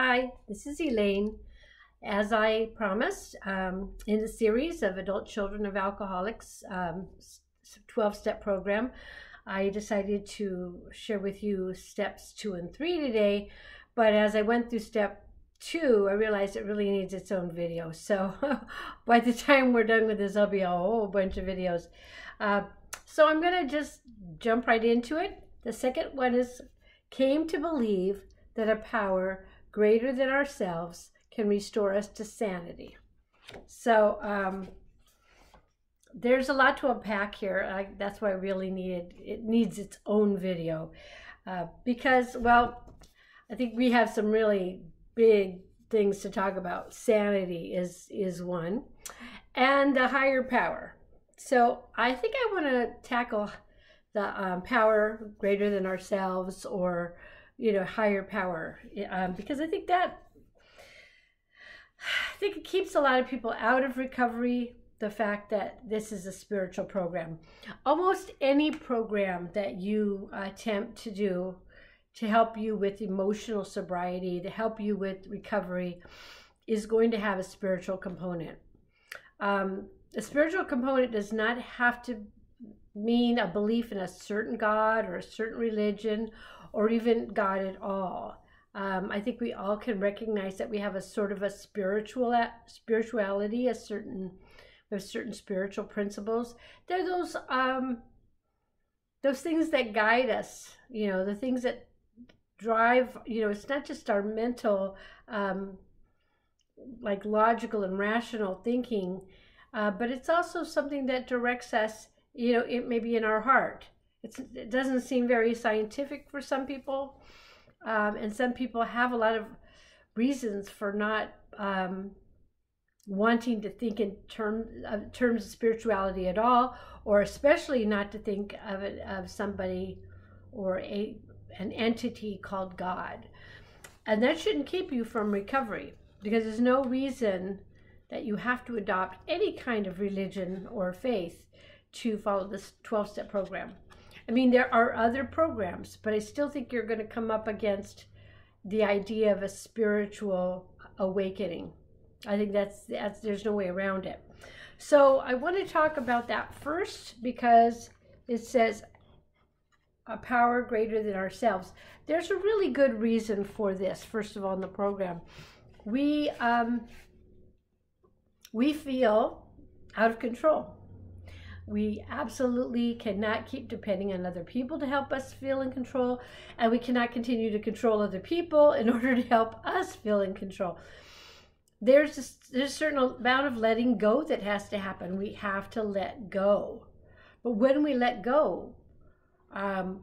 Hi, this is Elaine. As I promised, um, in the series of Adult Children of Alcoholics um, 12 step program, I decided to share with you steps two and three today. But as I went through step two, I realized it really needs its own video. So by the time we're done with this, I'll be a whole bunch of videos. Uh, so I'm going to just jump right into it. The second one is came to believe that a power greater than ourselves can restore us to sanity. So um, there's a lot to unpack here. I, that's why I really needed it needs its own video uh, because well, I think we have some really big things to talk about. Sanity is is one, and the higher power. So I think I want to tackle the um, power greater than ourselves or you know higher power um, because i think that i think it keeps a lot of people out of recovery the fact that this is a spiritual program. Almost any program that you attempt to do to help you with emotional sobriety to help you with recovery is going to have a spiritual component. Um, a spiritual component does not have to mean a belief in a certain God or a certain religion or even God at all. Um, I think we all can recognize that we have a sort of a spiritual spirituality, a certain we have certain spiritual principles. They're those um, those things that guide us. You know, the things that drive. You know, it's not just our mental, um, like logical and rational thinking, uh, but it's also something that directs us you know, it may be in our heart. It's, it doesn't seem very scientific for some people. Um, and some people have a lot of reasons for not um, wanting to think in term, terms of spirituality at all, or especially not to think of it of somebody or a an entity called God. And that shouldn't keep you from recovery because there's no reason that you have to adopt any kind of religion or faith to follow this 12 step program. I mean, there are other programs, but I still think you're going to come up against the idea of a spiritual awakening. I think that's, that's there's no way around it. So I want to talk about that first because it says a power greater than ourselves. There's a really good reason for this. First of all, in the program, we um, we feel out of control. We absolutely cannot keep depending on other people to help us feel in control, and we cannot continue to control other people in order to help us feel in control. There's a, there's a certain amount of letting go that has to happen. We have to let go. But when we let go, um,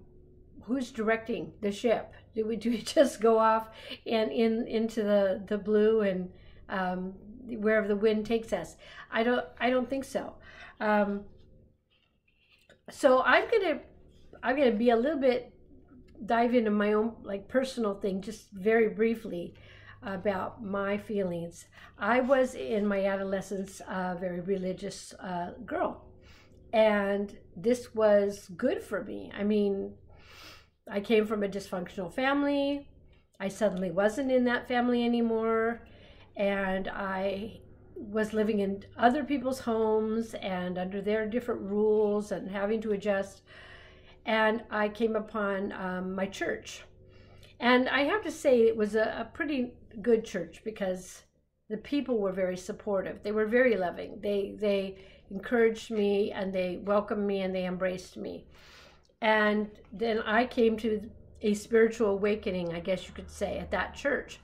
who's directing the ship? Do we do we just go off and in into the the blue and um, wherever the wind takes us? I don't I don't think so. Um, so I'm gonna I'm gonna be a little bit dive into my own like personal thing just very briefly about my feelings. I was in my adolescence a very religious uh, girl, and this was good for me. I mean, I came from a dysfunctional family. I suddenly wasn't in that family anymore, and I was living in other people's homes and under their different rules and having to adjust. And I came upon um, my church. And I have to say, it was a, a pretty good church because the people were very supportive. They were very loving. They, they encouraged me and they welcomed me and they embraced me. And then I came to a spiritual awakening, I guess you could say, at that church.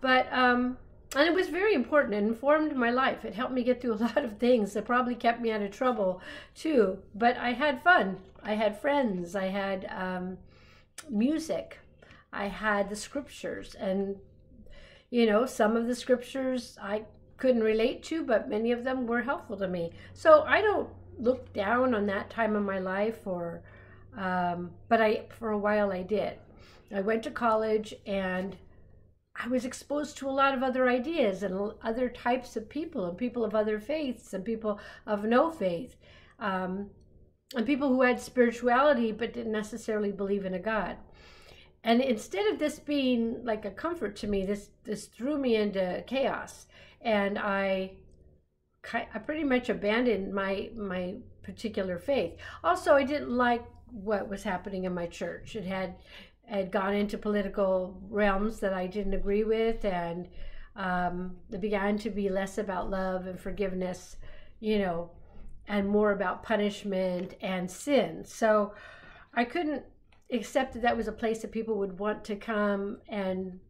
But um, and it was very important. It informed my life. It helped me get through a lot of things that probably kept me out of trouble too. But I had fun. I had friends. I had um, music. I had the scriptures. And, you know, some of the scriptures I couldn't relate to, but many of them were helpful to me. So I don't look down on that time of my life or, um, but I, for a while I did. I went to college and I was exposed to a lot of other ideas and other types of people and people of other faiths and people of no faith um, and people who had spirituality but didn't necessarily believe in a God. and instead of this being like a comfort to me, this this threw me into chaos, and I I pretty much abandoned my my particular faith. Also, I didn't like what was happening in my church. It had had gone into political realms that I didn't agree with, and um, it began to be less about love and forgiveness, you know, and more about punishment and sin. So I couldn't accept that that was a place that people would want to come and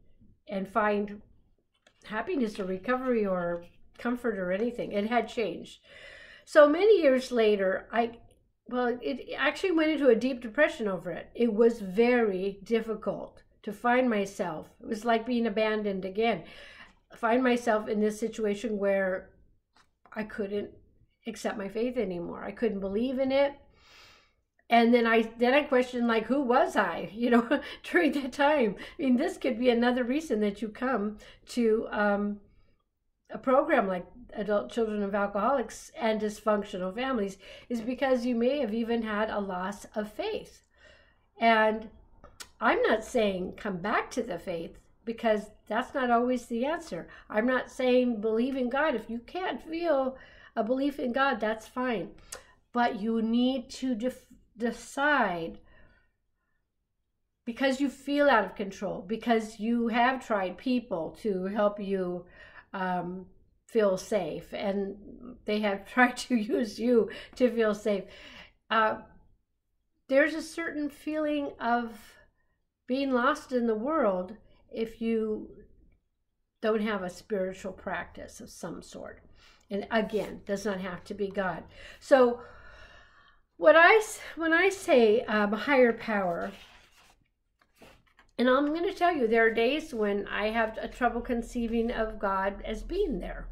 and find happiness or recovery or comfort or anything. It had changed. So many years later, I well, it actually went into a deep depression over it. It was very difficult to find myself. It was like being abandoned again. Find myself in this situation where I couldn't accept my faith anymore. I couldn't believe in it. And then I then I questioned like who was I, you know, during that time. I mean, this could be another reason that you come to um, a program like adult children of alcoholics and dysfunctional families is because you may have even had a loss of faith. And I'm not saying come back to the faith because that's not always the answer. I'm not saying believe in God. If you can't feel a belief in God, that's fine. But you need to def- decide because you feel out of control, because you have tried people to help you um, feel safe. And they have tried to use you to feel safe. Uh, there's a certain feeling of being lost in the world if you don't have a spiritual practice of some sort. And again does not have to be god. So what i when i say um, higher power and i'm going to tell you there are days when i have a trouble conceiving of god as being there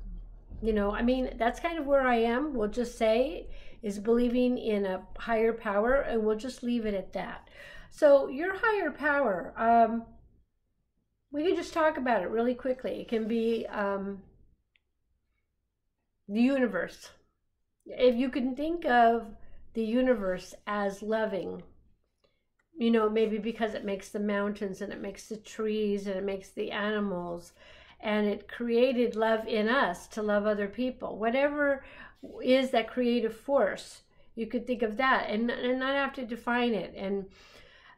you know, I mean, that's kind of where I am. We'll just say is believing in a higher power, and we'll just leave it at that. So, your higher power, um, we can just talk about it really quickly. It can be um, the universe. If you can think of the universe as loving, you know, maybe because it makes the mountains and it makes the trees and it makes the animals and it created love in us to love other people. Whatever is that creative force, you could think of that and, and not have to define it. And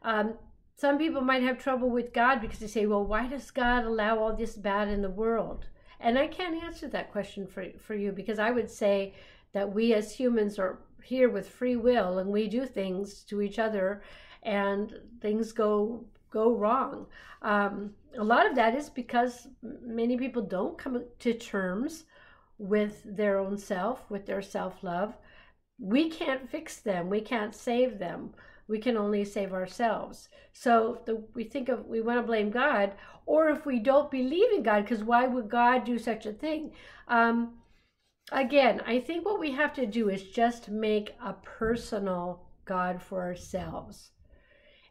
um, some people might have trouble with God because they say, well, why does God allow all this bad in the world? And I can't answer that question for, for you because I would say that we as humans are here with free will and we do things to each other and things go go wrong. Um, a lot of that is because many people don't come to terms with their own self, with their self love. We can't fix them, we can't save them. We can only save ourselves. So the, we think of we want to blame God, or if we don't believe in God, because why would God do such a thing? Um, again, I think what we have to do is just make a personal God for ourselves.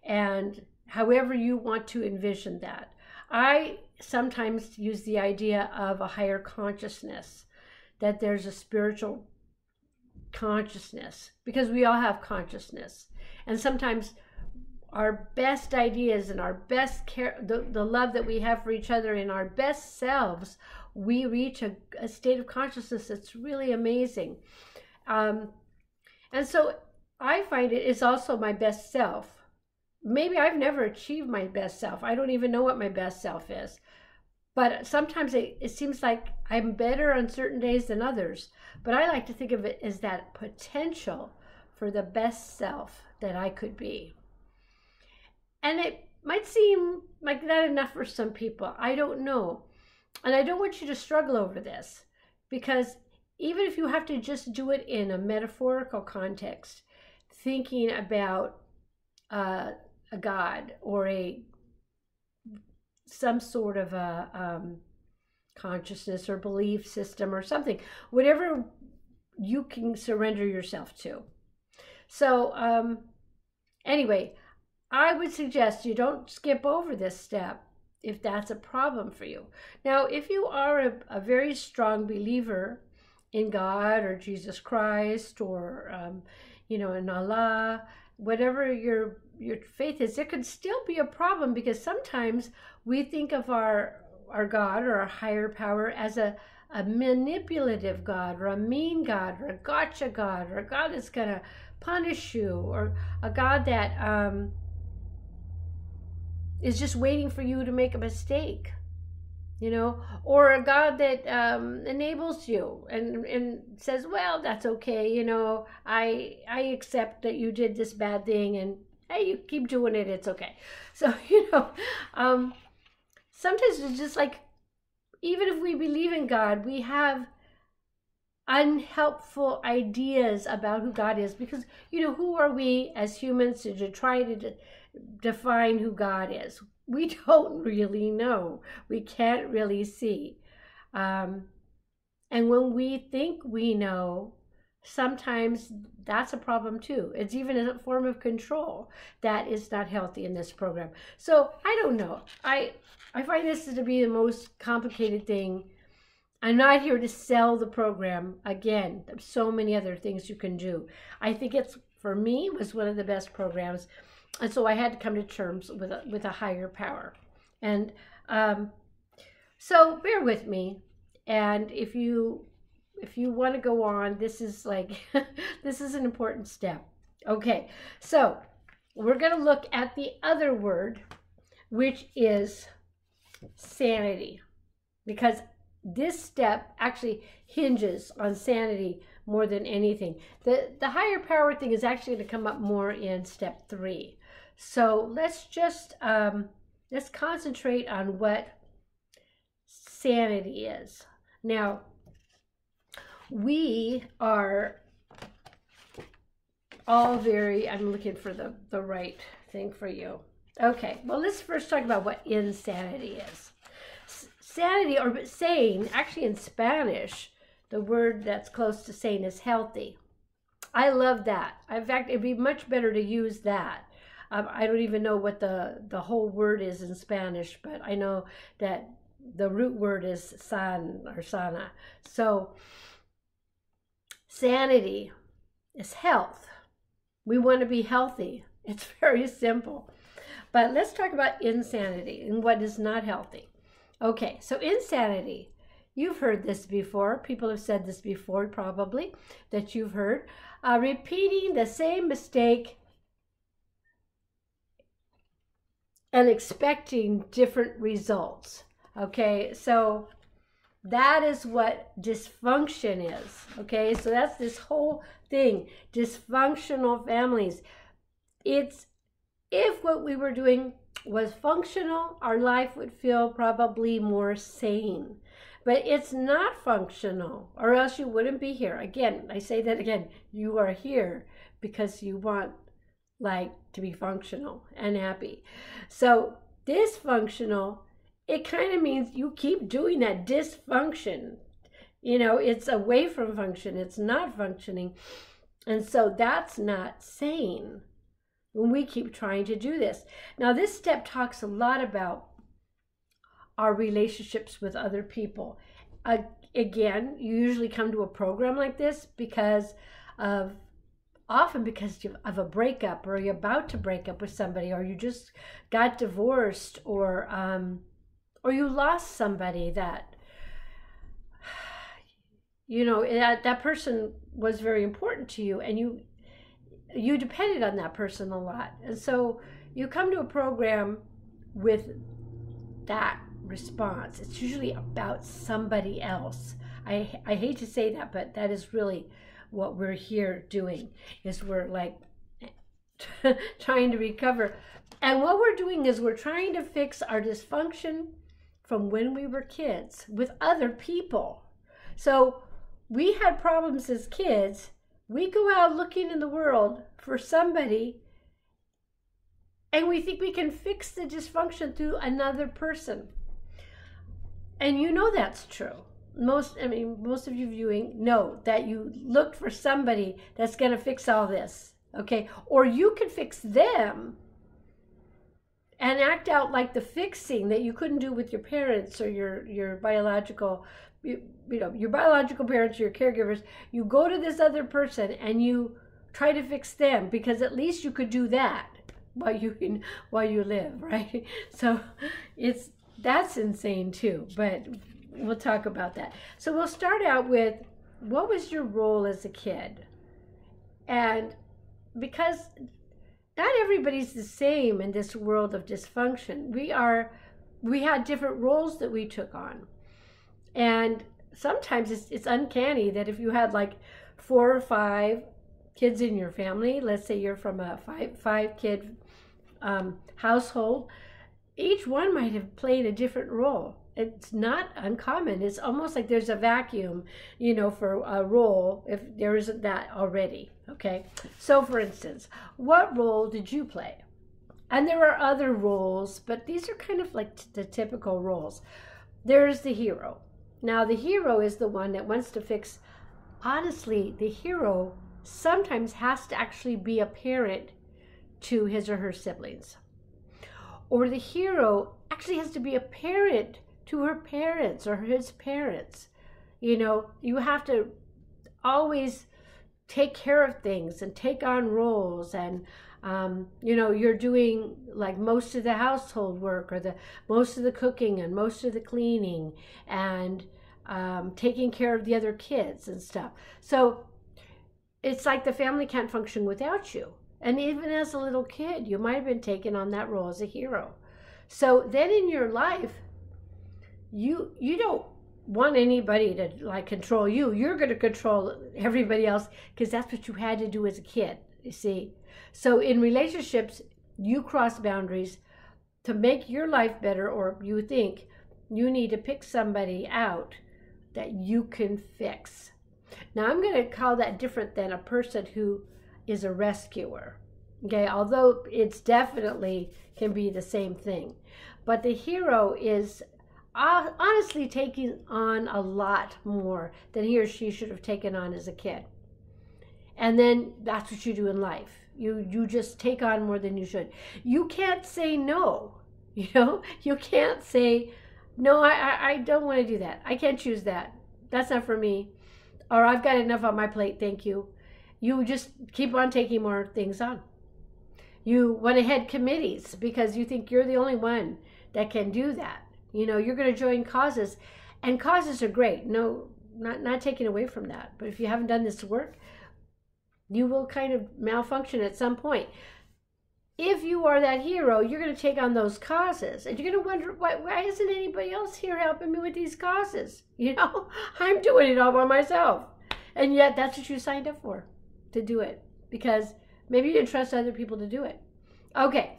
And however you want to envision that. I sometimes use the idea of a higher consciousness, that there's a spiritual consciousness, because we all have consciousness. And sometimes our best ideas and our best care, the, the love that we have for each other in our best selves, we reach a, a state of consciousness that's really amazing. Um, and so I find it is also my best self maybe I've never achieved my best self. I don't even know what my best self is. But sometimes it, it seems like I'm better on certain days than others. But I like to think of it as that potential for the best self that I could be. And it might seem like not enough for some people. I don't know. And I don't want you to struggle over this because even if you have to just do it in a metaphorical context, thinking about uh, a god or a some sort of a um, consciousness or belief system or something, whatever you can surrender yourself to. So, um, anyway, I would suggest you don't skip over this step if that's a problem for you. Now, if you are a, a very strong believer in God or Jesus Christ or, um, you know, in Allah, whatever your your faith is, there could still be a problem because sometimes we think of our our God or our higher power as a a manipulative God or a mean God or a gotcha God or a God that's going to punish you or a God that um, is just waiting for you to make a mistake, you know, or a God that um, enables you and, and says, well, that's okay, you know, I, I accept that you did this bad thing and hey, you keep doing it, it's okay. So, you know, um, sometimes it's just like even if we believe in God, we have unhelpful ideas about who God is because, you know, who are we as humans to try to de- define who God is? We don't really know. We can't really see. Um, and when we think we know, sometimes that's a problem too. It's even a form of control that is not healthy in this program. So I don't know. I I find this to be the most complicated thing. I'm not here to sell the program. Again, there's so many other things you can do. I think it's for me was one of the best programs, and so I had to come to terms with a, with a higher power. And um, so bear with me. And if you if you want to go on, this is like this is an important step. Okay, so we're going to look at the other word, which is sanity because this step actually hinges on sanity more than anything. The, the higher power thing is actually going to come up more in step three. So let's just, um, let's concentrate on what sanity is. Now, we are all very, I'm looking for the, the right thing for you. Okay, well, let's first talk about what insanity is. sanity, or sane, actually in Spanish, the word that's close to sane is healthy. I love that. In fact, it'd be much better to use that. Um, I don't even know what the, the whole word is in Spanish, but I know that the root word is san or sana. So, sanity is health. We want to be healthy. It's very simple. But let's talk about insanity and what is not healthy. Okay, so insanity. You've heard this before. People have said this before, probably, that you've heard. Uh, repeating the same mistake and expecting different results. Okay, so that is what dysfunction is. Okay, so that's this whole thing dysfunctional families. It's if what we were doing was functional, our life would feel probably more sane. But it's not functional, or else you wouldn't be here. Again, I say that again. You are here because you want like to be functional and happy. So dysfunctional, it kind of means you keep doing that dysfunction. You know, it's away from function. It's not functioning. And so that's not sane when we keep trying to do this. Now, this step talks a lot about our relationships with other people. Uh, again, you usually come to a program like this because of often because of a breakup or you're about to break up with somebody or you just got divorced or um, or you lost somebody that you know that, that person was very important to you and you you depended on that person a lot. And so you come to a program with that response. It's usually about somebody else. I, I hate to say that, but that is really what we're here doing is we're like trying to recover. And what we're doing is we're trying to fix our dysfunction from when we were kids with other people. So we had problems as kids we go out looking in the world for somebody and we think we can fix the dysfunction through another person. And you know that's true. Most, I mean, most of you viewing know that you looked for somebody that's going to fix all this, okay? Or you can fix them and act out like the fixing that you couldn't do with your parents or your your biological you, you know your biological parents or your caregivers you go to this other person and you try to fix them because at least you could do that while you can while you live, right? So it's that's insane too, but we'll talk about that. So we'll start out with what was your role as a kid? And because not everybody's the same in this world of dysfunction. We are we had different roles that we took on. And sometimes it's it's uncanny that if you had like four or five kids in your family, let's say you're from a five five kid um, household, each one might have played a different role. It's not uncommon. It's almost like there's a vacuum, you know, for a role if there isn't that already. Okay. So, for instance, what role did you play? And there are other roles, but these are kind of like t- the typical roles. There's the hero. Now, the hero is the one that wants to fix. Honestly, the hero sometimes has to actually be a parent to his or her siblings. Or the hero actually has to be a parent to her parents or his parents. You know, you have to always take care of things and take on roles and um, you know you're doing like most of the household work or the most of the cooking and most of the cleaning and um, taking care of the other kids and stuff so it's like the family can't function without you and even as a little kid, you might have been taken on that role as a hero. So then in your life, you you don't want anybody to like control you. You're going to control everybody else because that's what you had to do as a kid, you see. So in relationships, you cross boundaries to make your life better or you think you need to pick somebody out that you can fix. Now I'm going to call that different than a person who is a rescuer. Okay, although it's definitely can be the same thing. But the hero is honestly taking on a lot more than he or she should have taken on as a kid. And then that's what you do in life. You you just take on more than you should. You can't say no. You know, you can't say, no, I, I, I don't want to do that. I can't choose that. That's not for me. Or I've got enough on my plate, thank you you just keep on taking more things on. You want to head committees because you think you're the only one that can do that. You know, you're going to join causes, and causes are great. No, not not taking away from that. But if you haven't done this work, you will kind of malfunction at some point. If you are that hero, you're going to take on those causes, and you're going to wonder why why isn't anybody else here helping me with these causes? You know, I'm doing it all by myself, and yet that's what you signed up for to do it because maybe you didn't trust other people to do it. Okay,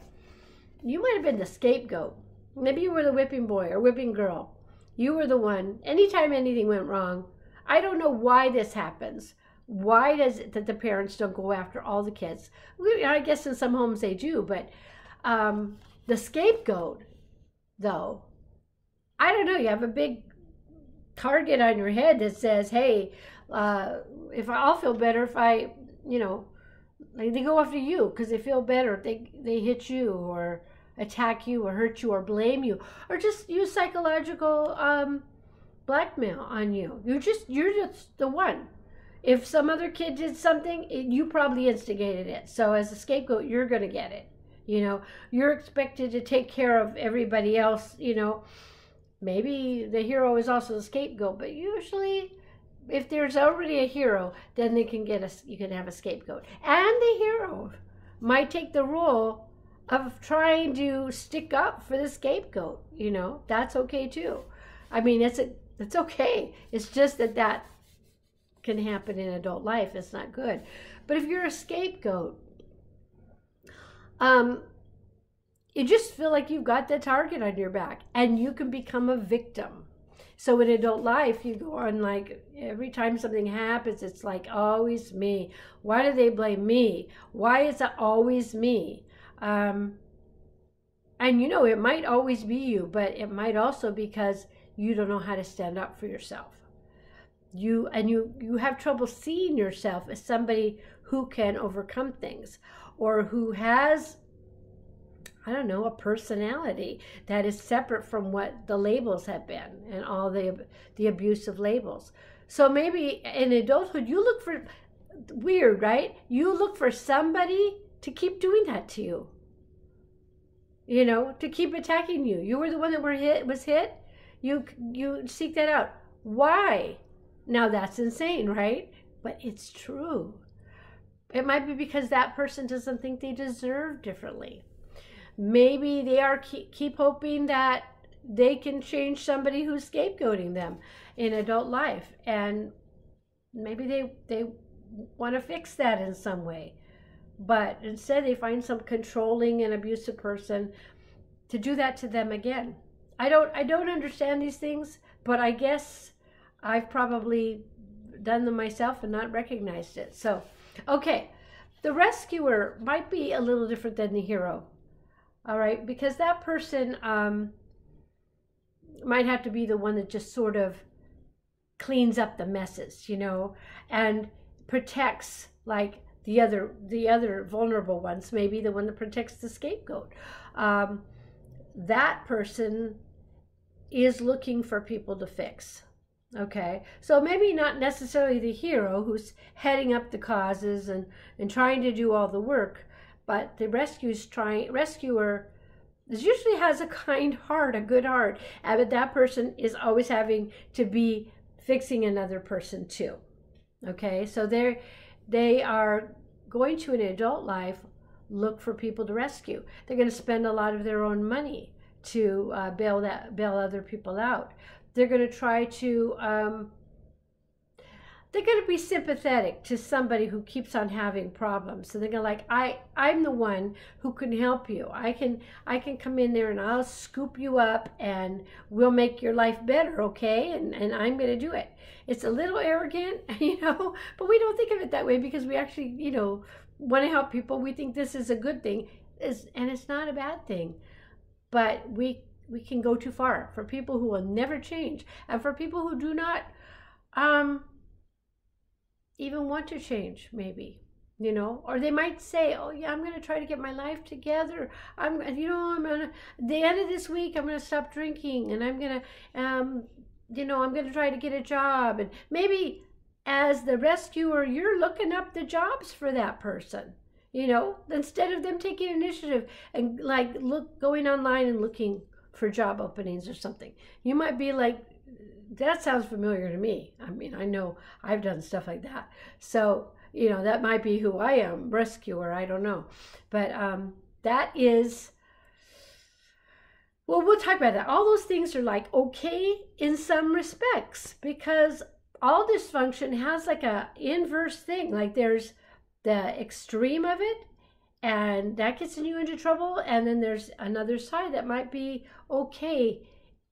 you might have been the scapegoat. Maybe you were the whipping boy or whipping girl. You were the one. Anytime anything went wrong, I don't know why this happens. Why does it that the parents don't go after all the kids? I guess in some homes they do, but um, the scapegoat, though, I don't know. You have a big target on your head that says, "Hey, uh, if I'll feel better if I you know, like they go after you because they feel better. They they hit you or attack you or hurt you or blame you or just use psychological um, blackmail on you. You're just you're just the one. If some other kid did something, it, you probably instigated it. So as a scapegoat, you're going to get it. You know, you're expected to take care of everybody else. You know, maybe the hero is also the scapegoat, but usually if there's already a hero, then they can get a you can have a scapegoat, and the hero might take the role of trying to stick up for the scapegoat. You know, that's okay too. I mean, it's a, it's okay. It's just that that can happen in adult life. It's not good. But if you're a scapegoat, um, you just feel like you've got the target on your back, and you can become a victim so in adult life, you go on like every time something happens, it's like always me. Why do they blame me? Why is it always me? Um, and you know, it might always be you, but it might also because you don't know how to stand up for yourself. You and you you have trouble seeing yourself as somebody who can overcome things or who has I don't know, a personality that is separate from what the labels have been and all the the abusive labels. So maybe in adulthood you look for weird, right? You look for somebody to keep doing that to you. You know, to keep attacking you. You were the one that were hit was hit. You you seek that out. Why? Now that's insane, right? But it's true. It might be because that person doesn't think they deserve differently. Maybe they are keep, keep hoping that they can change somebody who's scapegoating them in adult life and maybe they they want to fix that in some way but instead they find some controlling and abusive person to do that to them again. I don't i don't understand these things but i guess i've probably done them myself and not recognized it. So okay the rescuer might be a little different than the hero all right? Because that person um, might have to be the one that just sort of cleans up the messes you know and protects like the other the other vulnerable ones maybe the one that protects the scapegoat. Um, that person is looking for people to fix okay? So maybe not necessarily the hero who's heading up the causes and and trying to do all the work but the rescue's trying rescuer is usually has a kind heart a good heart but that person is always having to be fixing another person too okay? So they're they are going to an adult life look for people to rescue. They're going to spend a lot of their own money to uh, bail that bail other people out. They're going to try to um, they're going to be sympathetic to somebody who keeps on having problems. So they're going to like, I, I'm the one who can help you. I can, I can come in there and I'll scoop you up and we'll make your life better. Okay. And, and I'm going to do it. It's a little arrogant, you know, but we don't think of it that way because we actually, you know, want to help people. We think this is a good thing is, and it's not a bad thing, but we, we can go too far for people who will never change. And for people who do not, um, even want to change maybe you know? Or they might say oh yeah i'm going to try to get my life together. I'm you know i'm to the end of this week i'm going to stop drinking and i'm going to um you know i'm going to try to get a job. And maybe as the rescuer you're looking up the jobs for that person you know? Instead of them taking initiative and like look going online and looking for job openings or something. You might be like that sounds familiar to me. I mean, I know I've done stuff like that. So, you know, that might be who I am, rescuer, I don't know. But um, that is, well, we'll talk about that. All those things are like okay in some respects because all dysfunction has like a inverse thing. Like there's the extreme of it and that gets you into trouble. And then there's another side that might be okay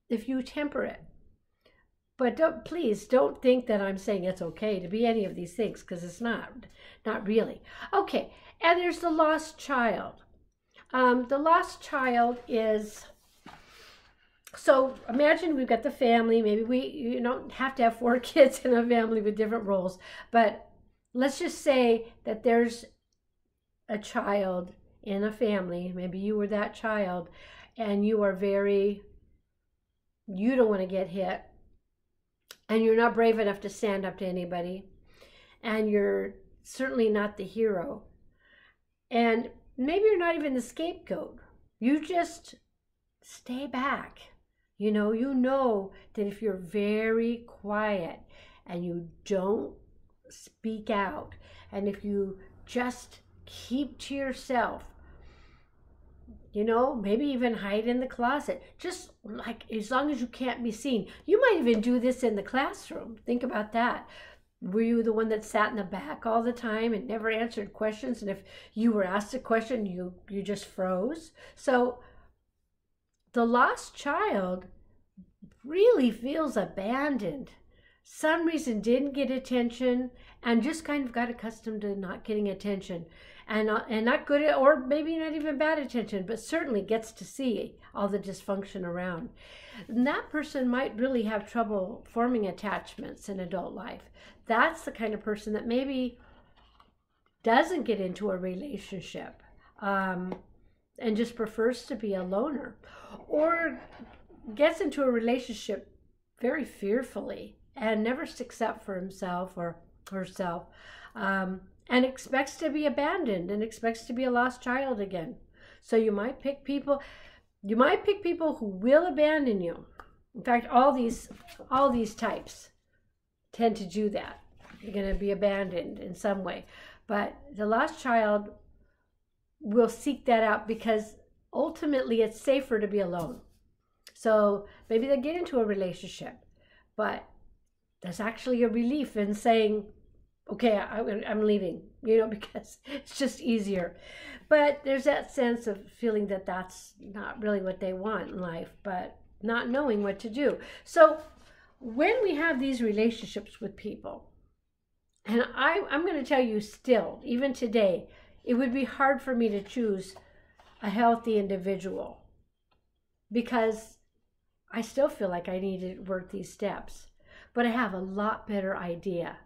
if you temper it. But don't please don't think that I'm saying it's okay to be any of these things because it's not, not really. Okay, and there's the lost child. Um, the lost child is so imagine we've got the family. Maybe we you don't have to have four kids in a family with different roles, but let's just say that there's a child in a family. Maybe you were that child, and you are very you don't want to get hit and you're not brave enough to stand up to anybody, and you're certainly not the hero, and maybe you're not even the scapegoat. You just stay back. You know, you know that if you're very quiet and you don't speak out, and if you just keep to yourself you know, maybe even hide in the closet. Just like as long as you can't be seen. You might even do this in the classroom. Think about that. Were you the one that sat in the back all the time and never answered questions? And if you were asked a question, you you just froze. So the lost child really feels abandoned. Some reason didn't get attention and just kind of got accustomed to not getting attention and uh, and not good or maybe not even bad attention, but certainly gets to see all the dysfunction around. And that person might really have trouble forming attachments in adult life. That's the kind of person that maybe doesn't get into a relationship um, and just prefers to be a loner, or gets into a relationship very fearfully and never sticks up for himself or herself. Um, and expects to be abandoned and expects to be a lost child again. So you might pick people, you might pick people who will abandon you. In fact, all these all these types tend to do that. You're going to be abandoned in some way. But the lost child will seek that out because ultimately it's safer to be alone. So maybe they get into a relationship, but there's actually a relief in saying, okay, I, am leaving, you know, because it's just easier. But there's that sense of feeling that that's not really what they want in life, but not knowing what to do. So when we have these relationships with people, and I, I'm going to tell you still, even today, it would be hard for me to choose a healthy individual because I still feel like I need to work these steps. But I have a lot better idea.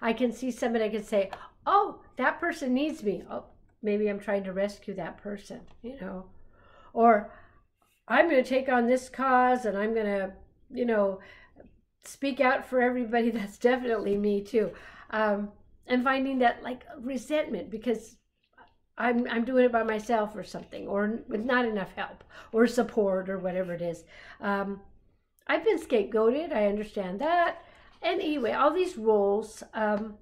I can see somebody, I can say, oh, that person needs me. Oh, maybe I'm trying to rescue that person, you know. Or I'm going to take on this cause and I'm going to, you know, speak out for everybody. That's definitely me too. Um, and finding that like resentment because I'm I'm doing it by myself or something, or with not enough help or support or whatever it is. Um, I've been scapegoated. I understand that. Anyway, all these roles, um,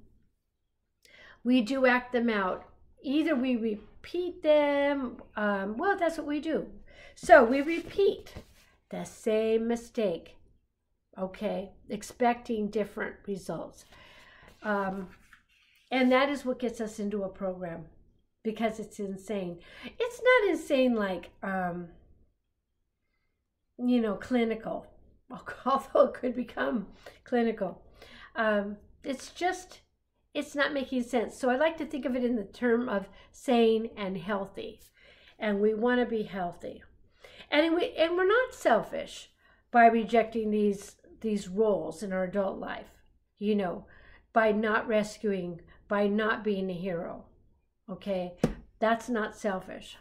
we do act them out. Either we repeat them. Um, well, that's what we do. So we repeat the same mistake. Okay, expecting different results. Um, and that is what gets us into a program because it's insane. It's not insane like, um, you know, clinical, although it could become clinical. Um, it's just, it's not making sense. So I like to think of it in the term of sane and healthy. And we want to be healthy. And, we, and we're not selfish by rejecting these, these roles in our adult life, you know, by not rescuing, by not being a hero Okay, that's not selfish.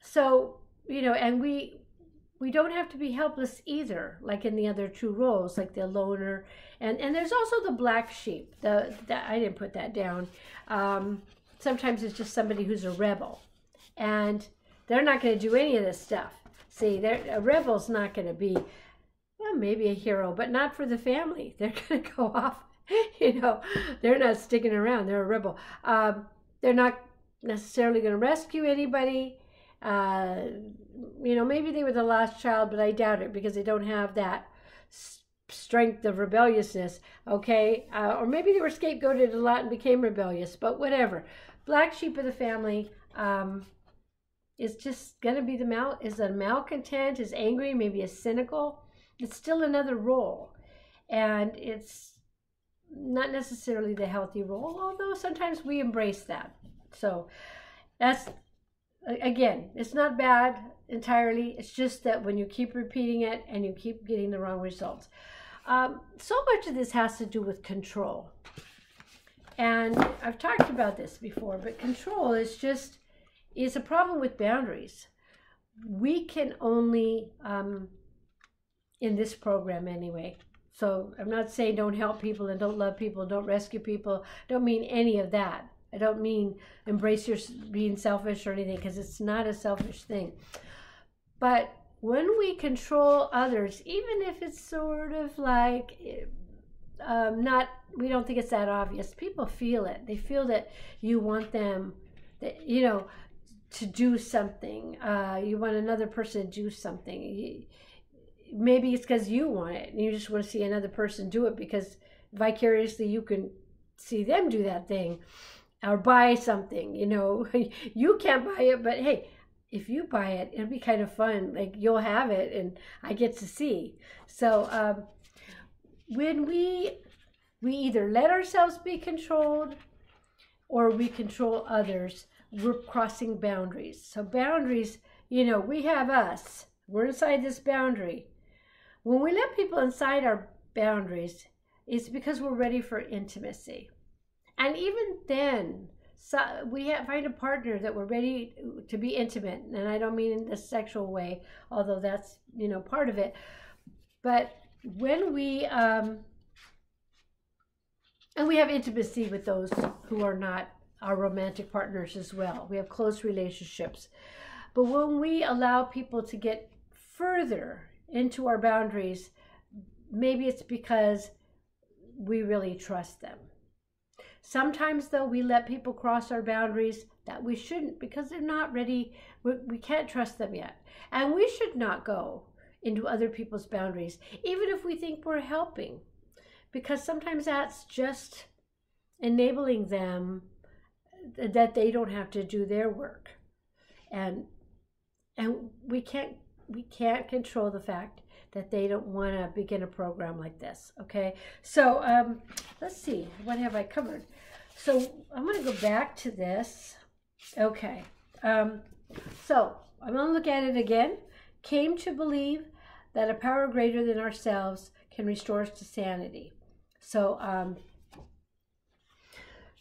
So, you know, and we we don't have to be helpless either, like in the other two roles, like the loner, and and there's also the black sheep. The that I didn't put that down. Um, sometimes it's just somebody who's a rebel, and they're not going to do any of this stuff. See, a rebel's not going to be, well, maybe a hero, but not for the family. They're going to go off you know, they're not sticking around. They're a rebel. Um, they're not necessarily going to rescue anybody. Uh, you know, maybe they were the last child, but I doubt it because they don't have that strength of rebelliousness. Okay, uh, or maybe they were scapegoated a lot and became rebellious. But whatever, black sheep of the family. Um, is just going to be the mal is a malcontent is angry maybe is cynical it's still another role and it's not necessarily the healthy role, although sometimes we embrace that. So that's again, it's not bad entirely. It's just that when you keep repeating it and you keep getting the wrong results. Um, so much of this has to do with control. And I've talked about this before, but control is just is a problem with boundaries. We can only, um, in this program anyway, so I'm not saying don't help people and don't love people, don't rescue people. Don't mean any of that. I don't mean embrace your being selfish or anything because it's not a selfish thing. But when we control others, even if it's sort of like um, not, we don't think it's that obvious. People feel it. They feel that you want them, that you know, to do something. Uh, you want another person to do something. Maybe it's because you want it and you just want to see another person do it because vicariously you can see them do that thing or buy something you know you can't buy it but hey if you buy it it'll be kind of fun like you'll have it and i get to see. So um, when we we either let ourselves be controlled or we control others we're crossing boundaries. So boundaries you know we have us. We're inside this boundary. When we let people inside our boundaries, it's because we're ready for intimacy. And even then, so we have, find a partner that we're ready to be intimate. And I don't mean in the sexual way, although that's, you know, part of it. But when we, um, and we have intimacy with those who are not our romantic partners as well. We have close relationships. But when we allow people to get further into our boundaries, maybe it's because we really trust them. Sometimes, though, we let people cross our boundaries that we shouldn't because they're not ready. We, we can't trust them yet. And we should not go into other people's boundaries, even if we think we're helping, because sometimes that's just enabling them that they don't have to do their work. And and we can't we can't control the fact that they don't want to begin a program like this. Okay, so um, let's see, what have I covered? So I'm going to go back to this. Okay, um, so I'm going to look at it again. Came to believe that a power greater than ourselves can restore us to sanity. So, um,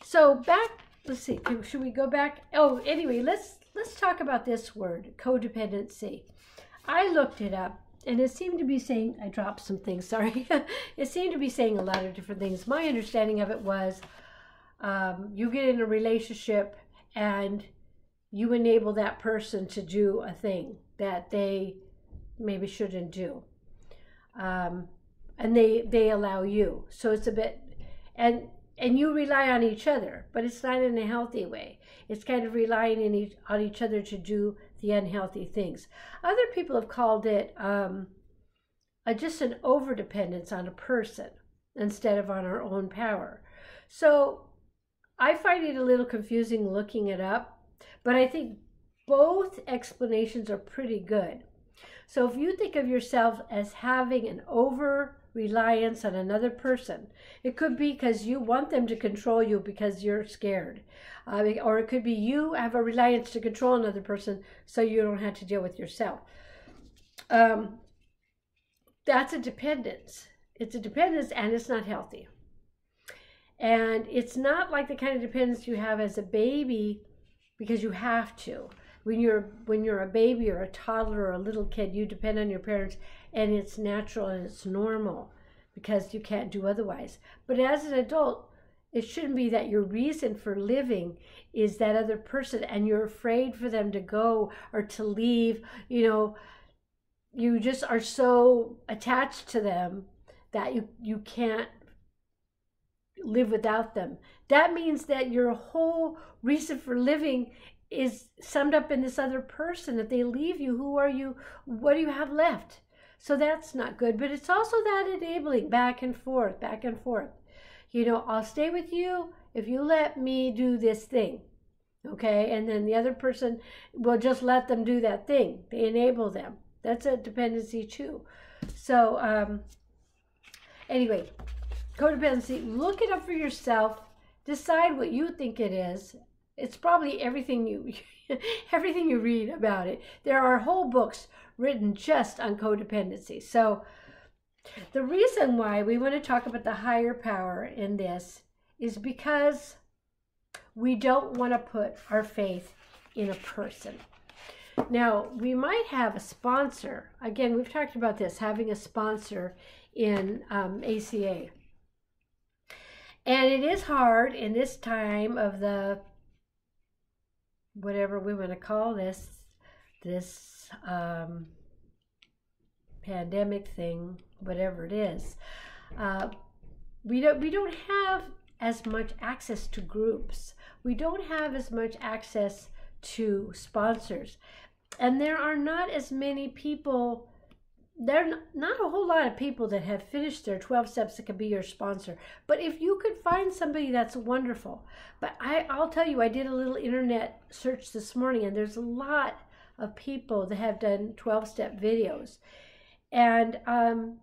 so back. Let's see. Should we go back? Oh, anyway, let's let's talk about this word, codependency. I looked it up and it seemed to be saying, I dropped some things, sorry. it seemed to be saying a lot of different things. My understanding of it was um, you get in a relationship and you enable that person to do a thing that they maybe shouldn't do. Um, and they, they allow you. So it's a bit, and, and you rely on each other, but it's not in a healthy way. It's kind of relying in each, on each other to do the unhealthy things. Other people have called it um, a, just an overdependence on a person instead of on our own power. So I find it a little confusing looking it up, but I think both explanations are pretty good. So if you think of yourself as having an over reliance on another person. It could be because you want them to control you because you're scared. Uh, or it could be you have a reliance to control another person so you don't have to deal with yourself. Um, that's a dependence. It's a dependence and it's not healthy. And it's not like the kind of dependence you have as a baby because you have to. When you're when you're a baby or a toddler or a little kid, you depend on your parents and it's natural and it's normal because you can't do otherwise. But as an adult, it shouldn't be that your reason for living is that other person and you're afraid for them to go or to leave. You know, you just are so attached to them that you, you can't live without them. That means that your whole reason for living is summed up in this other person. If they leave you, who are you? What do you have left? So that's not good. But it's also that enabling back and forth, back and forth. You know, I'll stay with you if you let me do this thing. Okay. And then the other person will just let them do that thing. They enable them. That's a dependency too. So, um, anyway, codependency, look it up for yourself. Decide what you think it is. It's probably everything you everything you read about it. There are whole books written just on codependency. So, the reason why we want to talk about the higher power in this is because we don't want to put our faith in a person. Now, we might have a sponsor. Again, we've talked about this having a sponsor in um, ACA. And it is hard in this time of the whatever we want to call this, this um, pandemic thing, whatever it is. Uh, we don't we don't have as much access to groups. We don't have as much access to sponsors, and there are not as many people. There are not a whole lot of people that have finished their 12 steps that can be your sponsor. But if you could find somebody that's wonderful. But I, I'll tell you, I did a little internet search this morning, and there's a lot of people that have done 12 step videos. And um,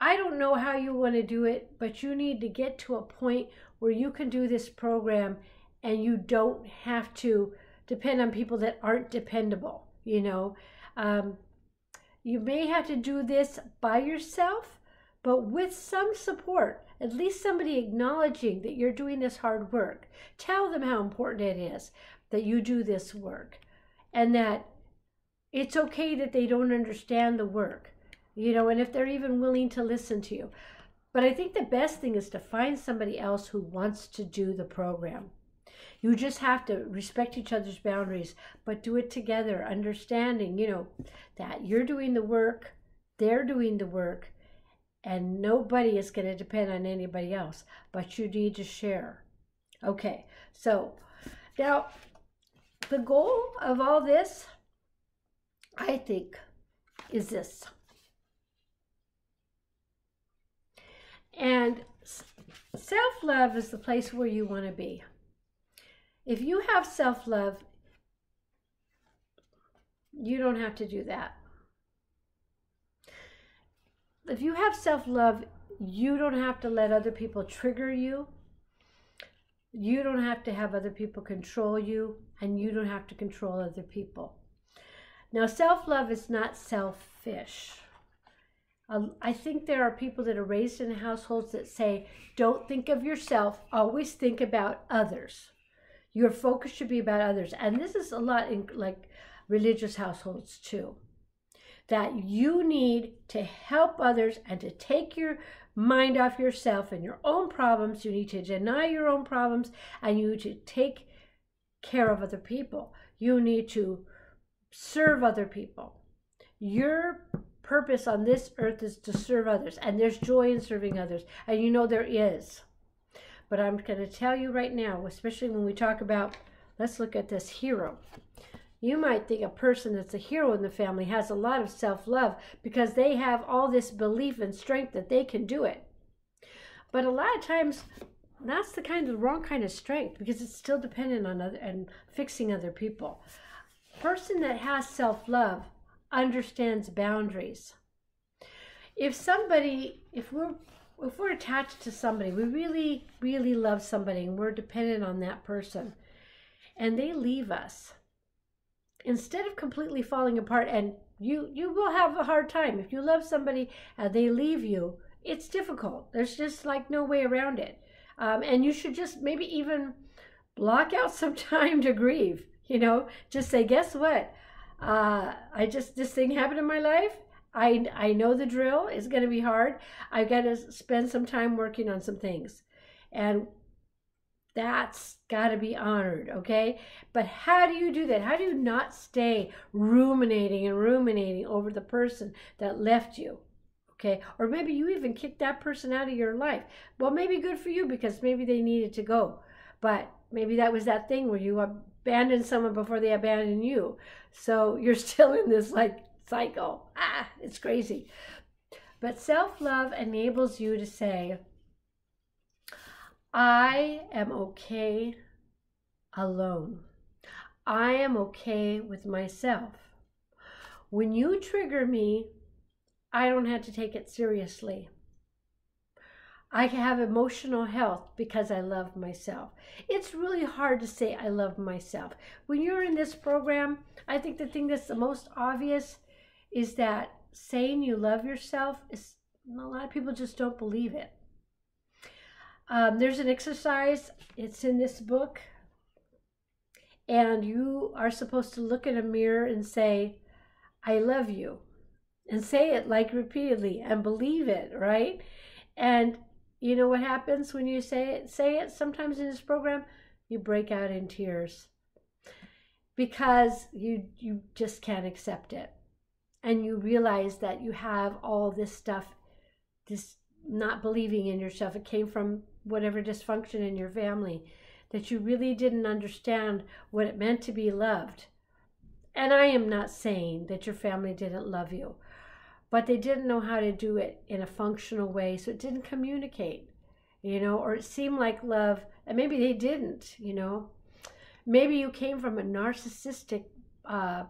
I don't know how you want to do it, but you need to get to a point where you can do this program and you don't have to depend on people that aren't dependable. You know, um, you may have to do this by yourself, but with some support, at least somebody acknowledging that you're doing this hard work. Tell them how important it is that you do this work and that it's okay that they don't understand the work, you know, and if they're even willing to listen to you. But I think the best thing is to find somebody else who wants to do the program. You just have to respect each other's boundaries, but do it together, understanding, you know, that you're doing the work, they're doing the work, and nobody is going to depend on anybody else, but you need to share. Okay, so now the goal of all this, I think, is this. And self love is the place where you want to be. If you have self love, you don't have to do that. If you have self love, you don't have to let other people trigger you. You don't have to have other people control you, and you don't have to control other people. Now, self love is not selfish. I think there are people that are raised in households that say, don't think of yourself, always think about others. Your focus should be about others. And this is a lot in like religious households too. That you need to help others and to take your mind off yourself and your own problems. You need to deny your own problems and you need to take care of other people. You need to serve other people. Your purpose on this earth is to serve others, and there's joy in serving others, and you know there is. But I'm going to tell you right now, especially when we talk about, let's look at this hero. You might think a person that's a hero in the family has a lot of self love because they have all this belief and strength that they can do it. But a lot of times, that's the kind of wrong kind of strength because it's still dependent on other and fixing other people. Person that has self love understands boundaries. If somebody, if we're if we're attached to somebody, we really, really love somebody and we're dependent on that person, and they leave us, instead of completely falling apart, and you you will have a hard time if you love somebody and they leave you. It's difficult. There's just like no way around it, um, and you should just maybe even block out some time to grieve. You know, just say, guess what? Uh, I just this thing happened in my life I, I know the drill. It's going to be hard. I've got to spend some time working on some things. And that's got to be honored, okay? But how do you do that? How do you not stay ruminating and ruminating over the person that left you? Okay, or maybe you even kicked that person out of your life. Well, maybe good for you because maybe they needed to go. But maybe that was that thing where you abandoned someone before they abandoned you. So you're still in this like cycle. Ah, it's crazy. But self love enables you to say, I am okay alone. I am okay with myself. When you trigger me, I don't have to take it seriously. I have emotional health because I love myself. It's really hard to say I love myself. When you're in this program, I think the thing that's the most obvious is that saying you love yourself is a lot of people just don't believe it. Um, there's an exercise, it's in this book, and you are supposed to look in a mirror and say, I love you. And say it like repeatedly and believe it, right? And you know what happens when you say it? Say it sometimes in this program, you break out in tears because you you just can't accept it and you realize that you have all this stuff, this not believing in yourself, it came from whatever dysfunction in your family, that you really didn't understand what it meant to be loved. And I am not saying that your family didn't love you, but they didn't know how to do it in a functional way, so it didn't communicate, you know, or it seemed like love, and maybe they didn't, you know. Maybe you came from a narcissistic uh,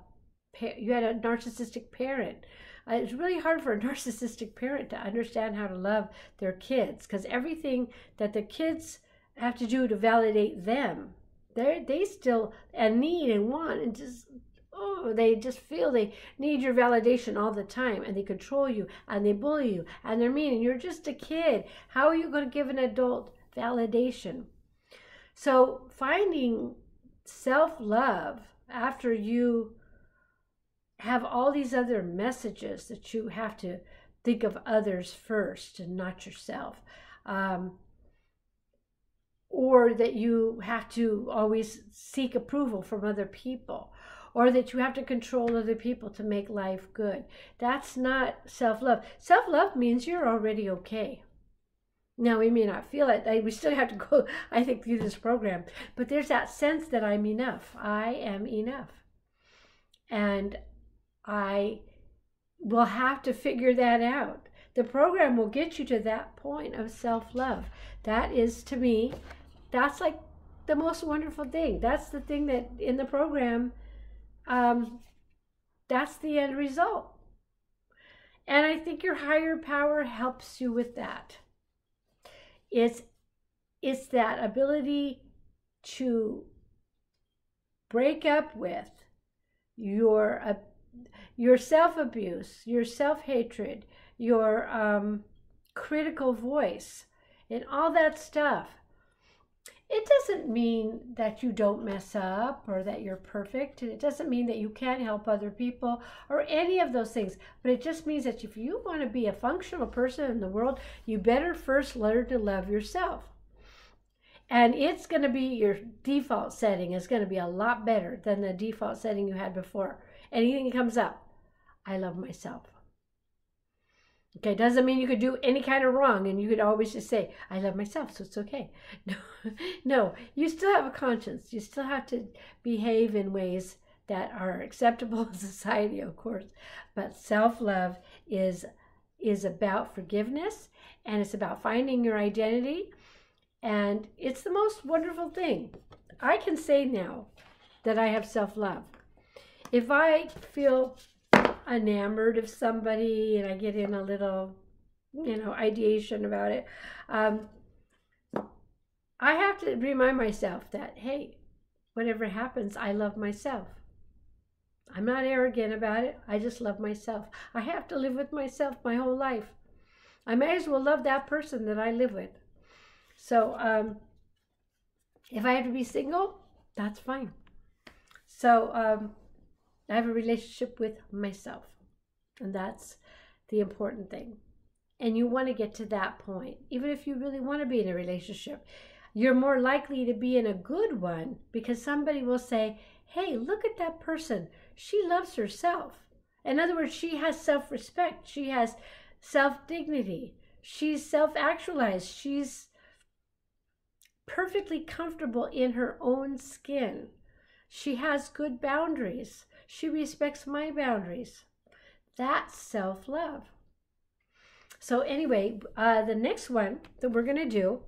you had a narcissistic parent. Uh, it's really hard for a narcissistic parent to understand how to love their kids because everything that the kids have to do to validate them, they they still and need and want and just oh they just feel they need your validation all the time and they control you and they bully you and they're mean and you're just a kid. How are you going to give an adult validation? So finding self love after you have all these other messages that you have to think of others first and not yourself. Um, or that you have to always seek approval from other people, or that you have to control other people to make life good. That's not self love. Self love means you're already okay. Now, we may not feel it. We still have to go, I think, through this program. But there's that sense that I'm enough. I am enough. And I will have to figure that out. The program will get you to that point of self love. That is, to me, that's like the most wonderful thing. That's the thing that in the program, um, that's the end result. And I think your higher power helps you with that. It's it's that ability to break up with your your self abuse, your self hatred, your um, critical voice, and all that stuff. It doesn't mean that you don't mess up or that you're perfect. And it doesn't mean that you can't help other people or any of those things. But it just means that if you want to be a functional person in the world, you better first learn to love yourself. And it's going to be your default setting is going to be a lot better than the default setting you had before. Anything that comes up, I love myself. Okay, doesn't mean you could do any kind of wrong and you could always just say, I love myself, so it's okay. No, no, you still have a conscience. You still have to behave in ways that are acceptable in society, of course. But self-love is is about forgiveness and it's about finding your identity and it's the most wonderful thing. I can say now that I have self-love. If I feel enamored of somebody and I get in a little, you know, ideation about it, um, I have to remind myself that, hey, whatever happens, I love myself. I'm not arrogant about it. I just love myself. I have to live with myself my whole life. I may as well love that person that I live with. So, um, if I have to be single, that's fine. So, um, I have a relationship with myself. And that's the important thing. And you want to get to that point. Even if you really want to be in a relationship, you're more likely to be in a good one because somebody will say, Hey, look at that person. She loves herself. In other words, she has self respect, she has self dignity, she's self actualized, she's perfectly comfortable in her own skin. She has good boundaries. She respects my boundaries. That's self love. So, anyway, uh, the next one that we're going to do,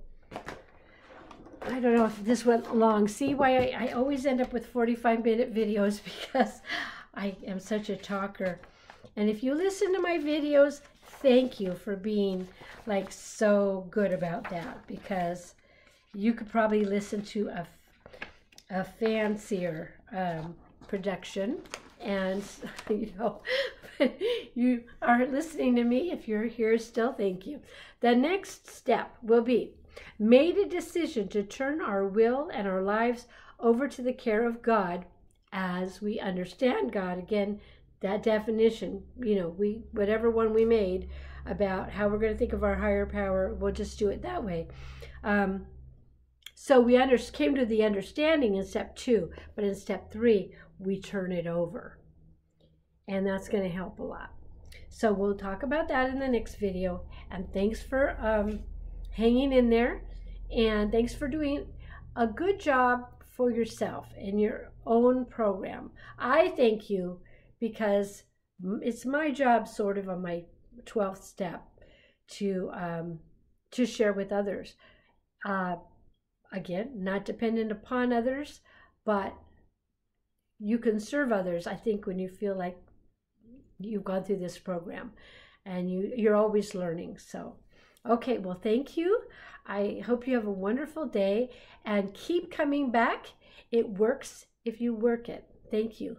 I don't know if this went long. See why I, I always end up with 45 minute videos because I am such a talker. And if you listen to my videos, thank you for being like so good about that because you could probably listen to a, a fancier um, production and you know you are listening to me if you're here still thank you. The next step will be made a decision to turn our will and our lives over to the care of god as we understand god. Again that definition you know we whatever one we made about how we're going to think of our higher power we'll just do it that way. Um, so we under, came to the understanding in step two, but in step three, we turn it over. And that's going to help a lot. So we'll talk about that in the next video. And thanks for um, hanging in there. And thanks for doing a good job for yourself in your own program. I thank you because it's my job sort of on my 12th step to um, to share with others. Uh, again, not dependent upon others, but you can serve others, I think, when you feel like you've gone through this program and you, you're always learning. So, okay, well, thank you. I hope you have a wonderful day and keep coming back. It works if you work it. Thank you.